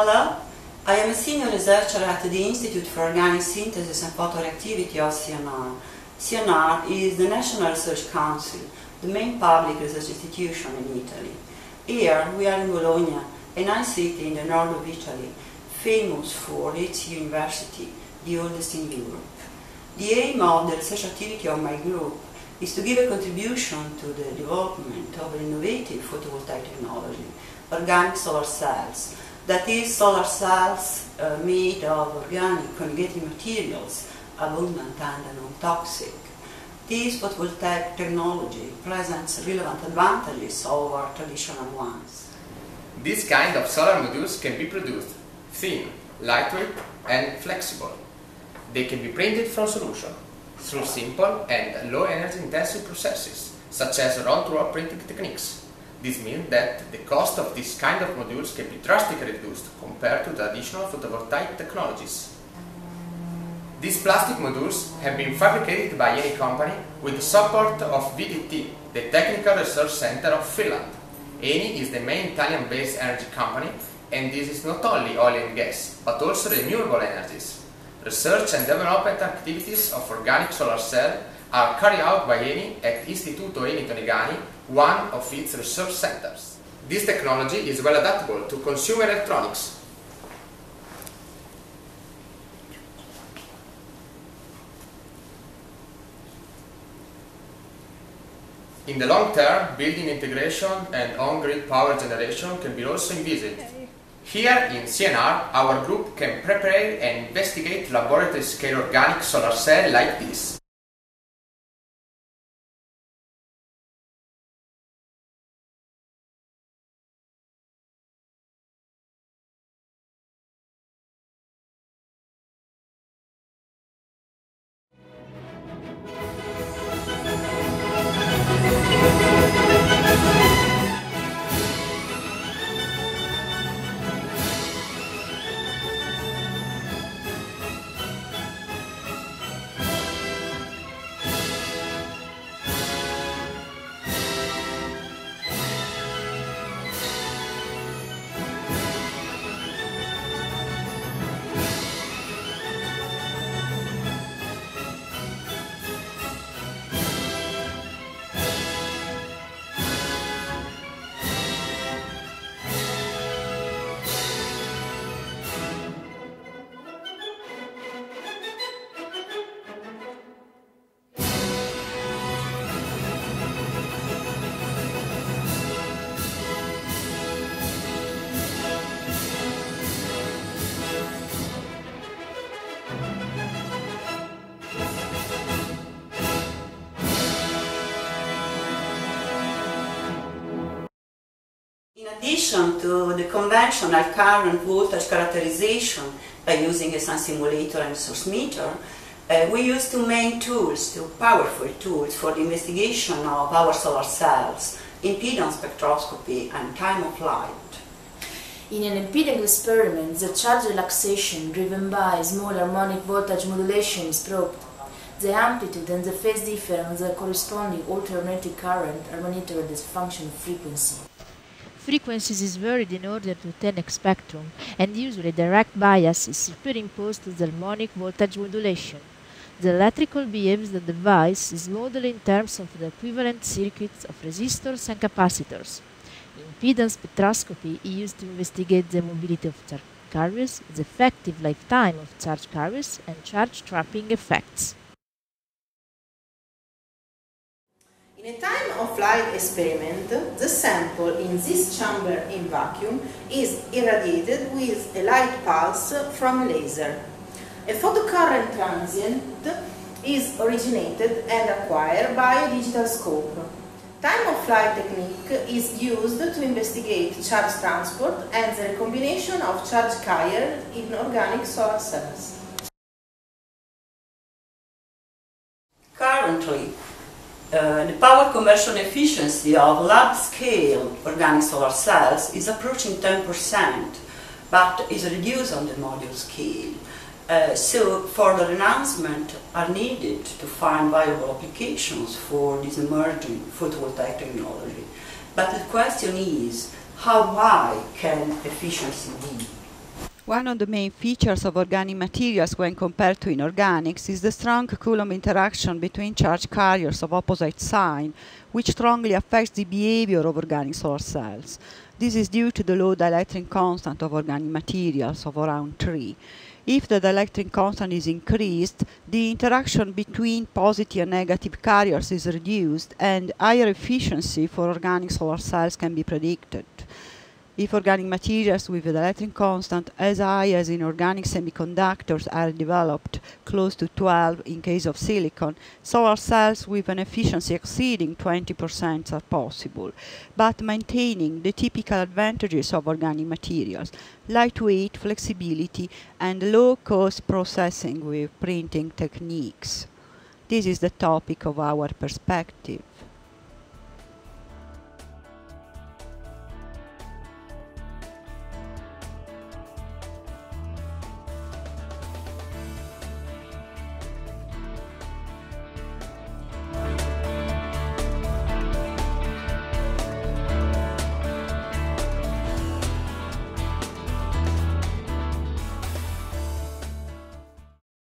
Hello, I am a senior researcher at the Institute for Organic Synthesis and Photoreactivity of CNR. CNR is the National Research Council, the main public research institution in Italy. Here we are in Bologna, a nice city in the north of Italy, famous for its university, the oldest in Europe. The aim of the research activity of my group is to give a contribution to the development of innovative photovoltaic technology, organic solar cells, that is, solar cells uh, made of organic conjugated materials, abundant and non-toxic. This photovoltaic technology presents relevant advantages over traditional ones. This kind of solar modules can be produced thin, lightweight and flexible. They can be printed from solution through simple and low energy intensive processes such as roll-to-roll printing techniques. This means that the cost of this kind of modules can be drastically reduced compared to traditional photovoltaic technologies. These plastic modules have been fabricated by Eni company with the support of VTT, the Technical Research Center of Finland. Eni is the main Italian-based energy company and this is not only oil and gas, but also renewable energies. Research and development activities of organic solar cell are carried out by Eni at Istituto Eni Donegani, one of its research centers. This technology is well adaptable to consumer electronics. In the long term, building integration and on-grid power generation can be also envisaged. Here in CNR, our group can prepare and investigate laboratory-scale organic solar cell like this. In addition to the conventional current voltage characterization by using a sun simulator and source meter, uh, we use two main tools, two powerful tools for the investigation of our solar cells, impedance spectroscopy and time of flight. In an empirical experiment, the charge relaxation driven by small harmonic voltage modulation is probed. The amplitude and the phase difference of the corresponding alternating current are monitored as a function of frequency. Frequencies is varied in order to 10x spectrum, and usually direct bias is superimposed to the harmonic voltage modulation. The electrical behaves the device is modeled in terms of the equivalent circuits of resistors and capacitors. Impedance spectroscopy is used to investigate the mobility of charge carriers, the effective lifetime of charge carriers, and charge trapping effects. Time-of-flight experiment, the sample in this chamber in vacuum is irradiated with a light pulse from a laser. A photocurrent transient is originated and acquired by a digital scope. Time-of-flight technique is used to investigate charge transport and the recombination of charge carrier in organic solar cells. Currently, uh, the power conversion efficiency of lab-scale organic solar cells is approaching 10%, but is reduced on the module scale. Uh, so further enhancement are needed to find viable applications for this emerging photovoltaic technology. But the question is, how high can efficiency be? One of the main features of organic materials when compared to inorganics is the strong Coulomb interaction between charge carriers of opposite sign, which strongly affects the behavior of organic solar cells. This is due to the low dielectric constant of organic materials of around 3. If the dielectric constant is increased, the interaction between positive and negative carriers is reduced and higher efficiency for organic solar cells can be predicted. If organic materials with the dielectric constant as high as in organic semiconductors are developed, close to 12 in case of silicon, solar cells with an efficiency exceeding 20% are possible, but maintaining the typical advantages of organic materials, lightweight, flexibility, and low-cost processing with printing techniques. This is the topic of our perspective.